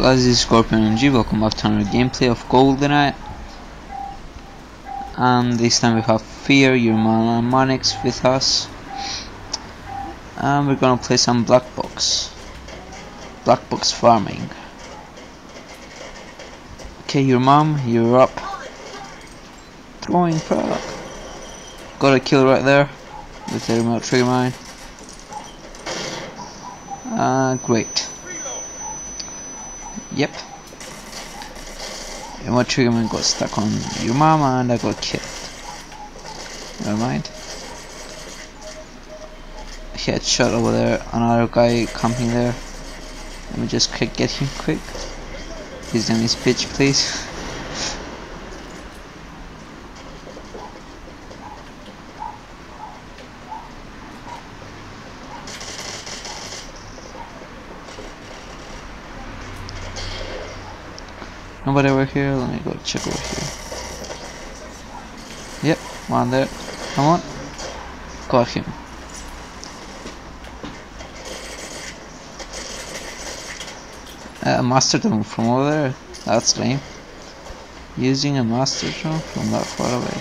guys, this is Scorpion MG, welcome back to another gameplay of GoldenEye. And this time we have Fear, your Monix with us. And we're gonna play some Black Box. Black Box Farming. Okay, your mom, you're up. Throwing frag. Got a kill right there With the remote trigger mine. Uh, great Yep. And what triggerman got stuck on your mama and I got killed. Never mind. Headshot over there, another guy camping there. Let me just quick get him quick. His name is Pitch, please. Nobody over here? Let me go check over here. Yep, one there. Come on. Got him. a master drone from over there. That's lame. Using a master drone from that far away.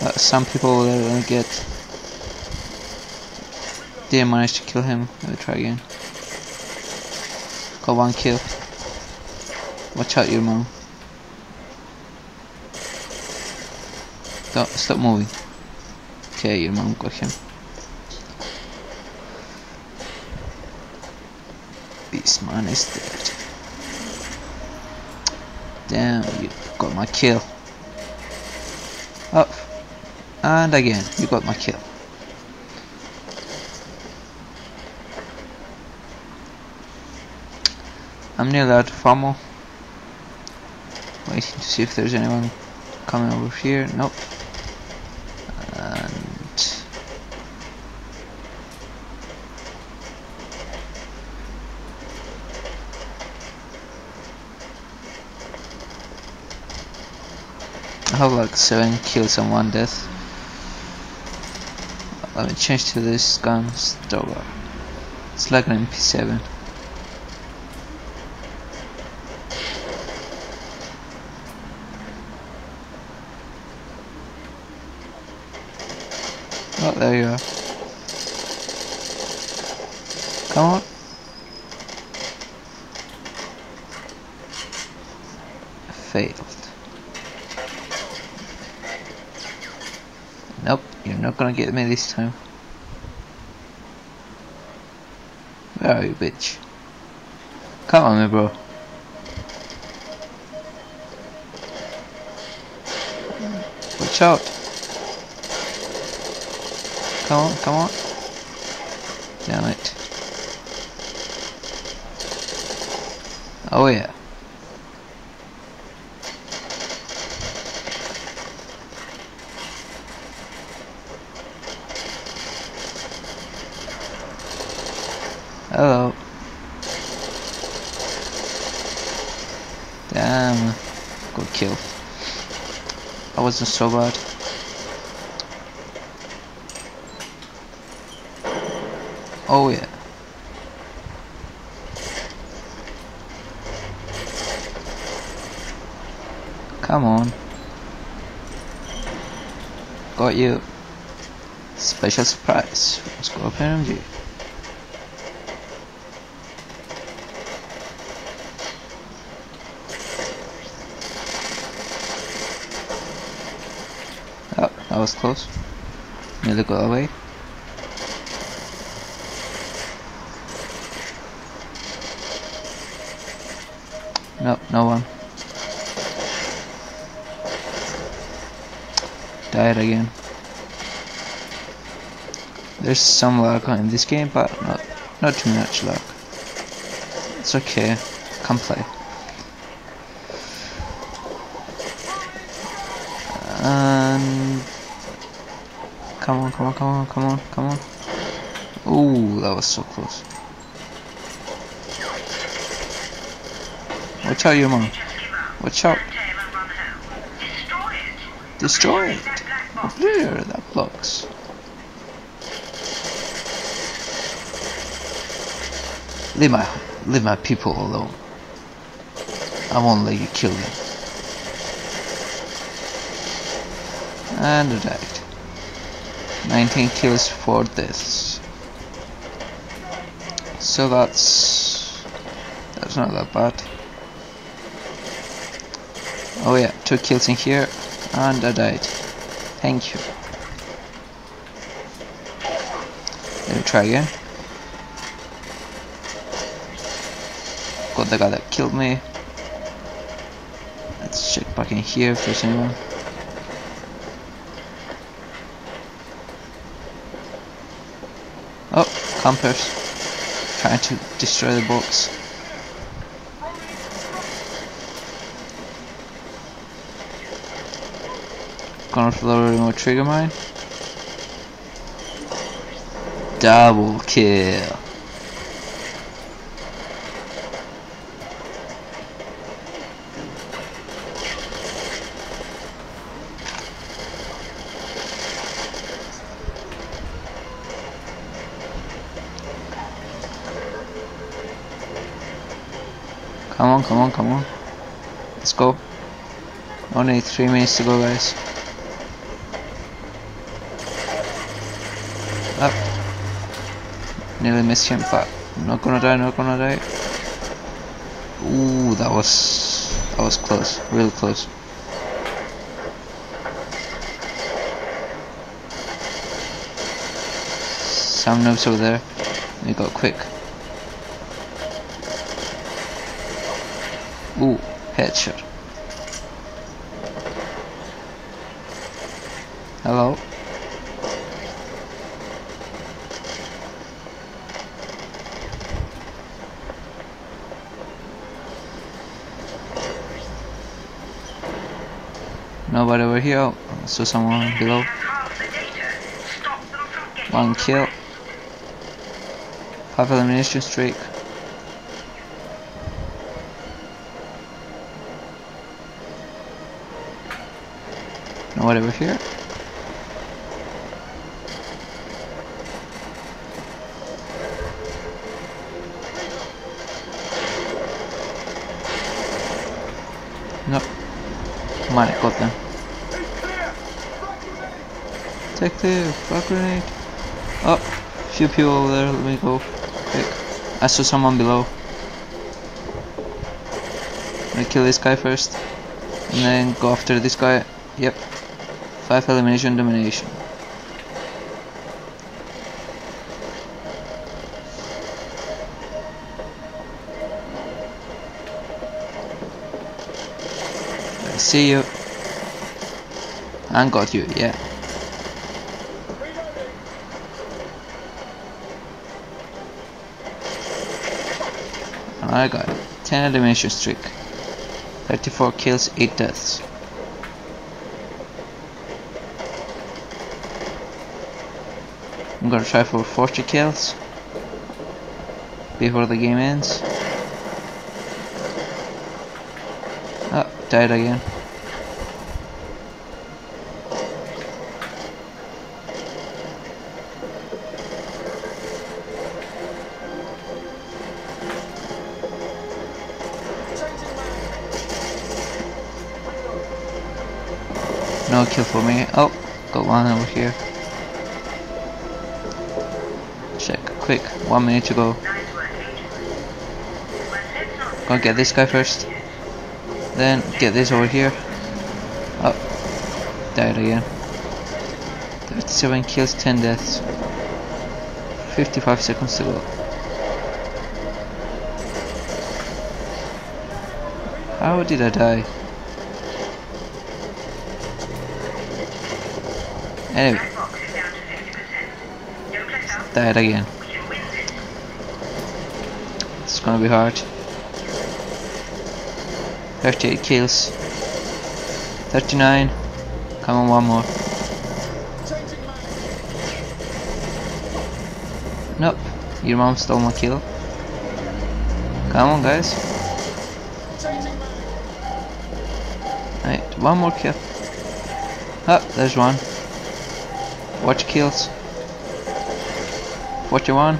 Uh, some people will get didn't manage to kill him. Let me try again. Got one kill. Watch out, your mom. Stop, stop moving. Okay, your mom got him. This man is dead. Damn, you got my kill. Up. And again, you got my kill. I'm nearly out of ammo. Waiting to see if there's anyone coming over here. Nope. And I have like 7 kills and 1 death. Let me change to this gun, Stroger. It's like an MP7. Oh, there you are. Come on. Failed. Nope, you're not gonna get me this time. Where are you, bitch? Come on, me bro. Watch out. Come on, come on. Damn it. Oh yeah. Hello. Damn. Good kill. I wasn't so bad. Oh yeah. Come on. Got you. Special surprise from Scorpion MG. Oh, that was close. Nearly got away. Nope, no one. Died again. There's some luck in this game, but not not too much luck. It's okay. Come play. And come on, come on, come on, come on, come on. Ooh, that was so close. Watch out, your mom. Watch out. Destroy it. Over there, that blocks. Leave my leave my people alone. I won't let you kill them. And I died. 19 kills, 4 deaths. So that's that's not that bad. Oh yeah, 2 kills in here and I died. Thank you. Let me try again. Got the guy that killed me. Let's check back in here if there's anyone. Oh, campers. Trying to destroy the box. Gonna floor remote trigger mine. Double kill. Come on, come on, come on. Let's go. Only three minutes to go, guys. Nearly missed him, but not gonna die, not gonna die. Ooh, that was that was close, real close. Some noobs over there. We got quick. Ooh, headshot. Hello? Nobody over here. So someone below. One kill. Five elimination streak. Nobody over here. Nope. Might have got them. Detective, frag grenade. Oh, few people over there. Let me go quick. I saw someone below. Let me kill this guy first, and then go after this guy. Yep. Five elimination domination. I see you. And got you, yeah. I got it. 10 elimination streak. 34 kills, 8 deaths. I'm gonna try for 40 kills before the game ends. Ah, died again. No kill for me. Oh, got one over here. Check, quick, one minute to go. Go get this guy first. Then get this over here. Oh, died again. 37 kills, 10 deaths. 55 seconds to go. How did I die? Anyway, died again. It's gonna be hard. 38 kills. 39. Come on, one more. Nope. Your mom stole my kill. Come on, guys. Right, one more kill. Oh, there's one. Watch kills. 41.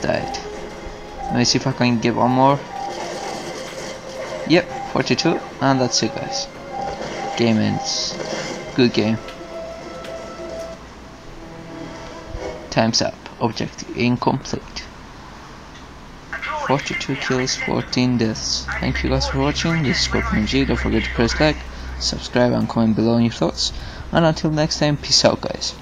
died. Let me see if I can get one more. Yep, 42, and that's it guys. Game ends. Good game. Time's up. Objective incomplete. 42 kills, 14 deaths. Thank you guys for watching. This is Scorpion G. Don't forget to press like, subscribe, and comment below your thoughts. And until next time, peace out, guys.